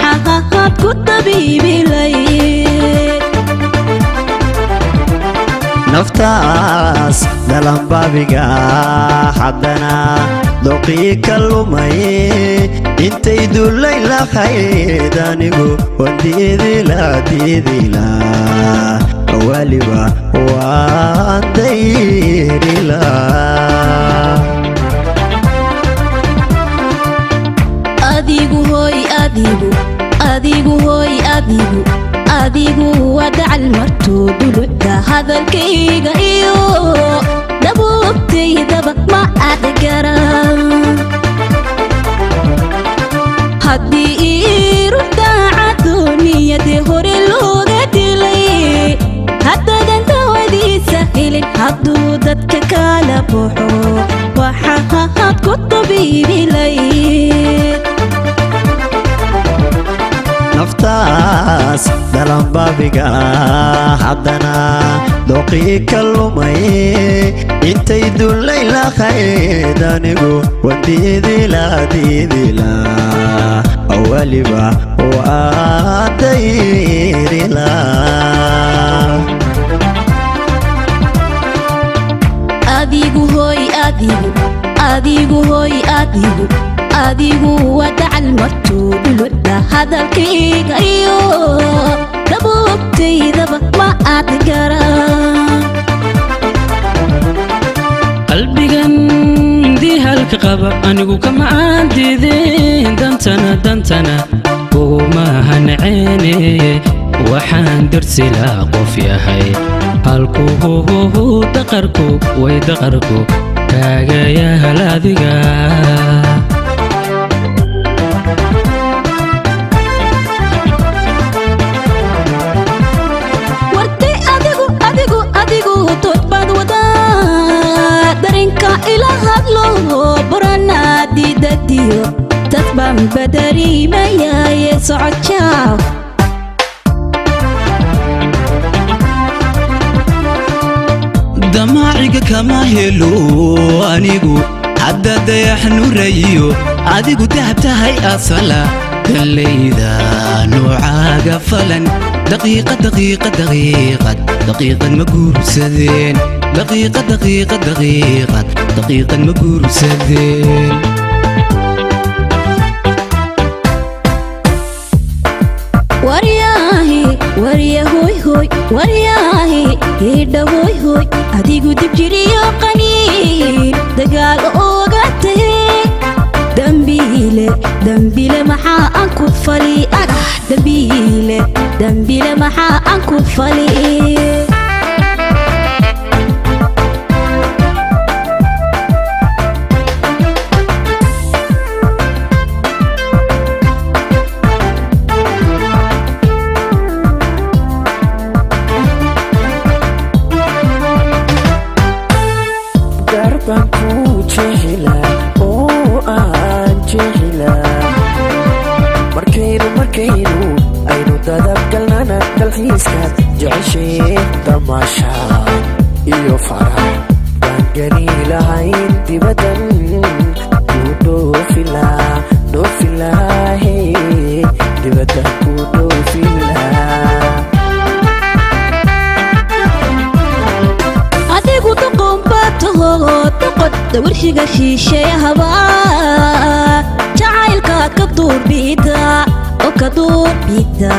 maxaad ku dabiibilayd naftaas dhalanbaabiga haddana doqii ka lumay. Intay dullay lahayd anigu waan diidila diidila. Waliba waan dayrila adigu hooy adigu أذيبو هوي أذيبو أذيبو ودع المرتو دلودا هذا الكيغا إيو shacbiga haddana dooqii ka lumay intay dullay lahayd anigu wandiidilaadiidila waliba waadayrila adigu hoy adigu adigu hoy adigu adigu wadacal martuu bilodha hadalkaygayo anigu kama aan diideen dantana. Dantana uguma naceene waxaan darsilaa qof yahay. Halkuhuhuhu daqarku way daqarku. Kaagayahal damaaciga kama helo anigu hadda dayax nurayo adigu dahab tahay asala gallayda noocaaga falan. Daqiiqa daqiiqa daqiiqad daqiiqad ma guursadeen. Daqiiqa daqiiqa daqiiqad daqiiqad ma guursadeen waryahay gee dhawoy hoy adigu dibjiriyo qaniin dagaal ooga tahe dambile dambile maxaa aan ku fali ah dambile dambile maxaa aan ku fali iyo farax baan gani lahayn dhoofilaa adigu doqonbaataho doqodda warshiga shiisheyahaba jacaylka ka duurbida oo ka duurbida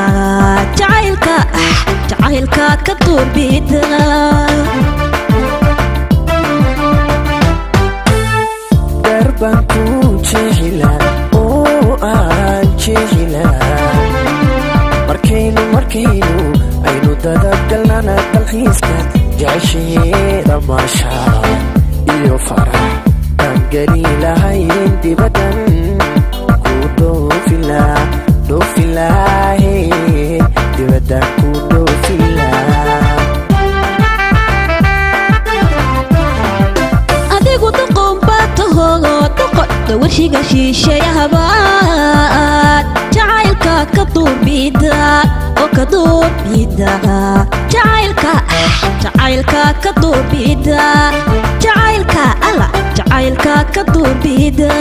jacaylka jacaylkaad ka duurbidaarbaaku jecilaa oo aan jecilaa markaynu markaynu aynu dadagalnana dalxiiska jeceshiyeeda maashaa iyo farax aan geli lahayn dibadan wakhtiga shiisheeyaha baad jacaylka ka duubida oo ka duubida jacaylka ah jacaylka ka duubida jacaylka ala jacaylka ka duubida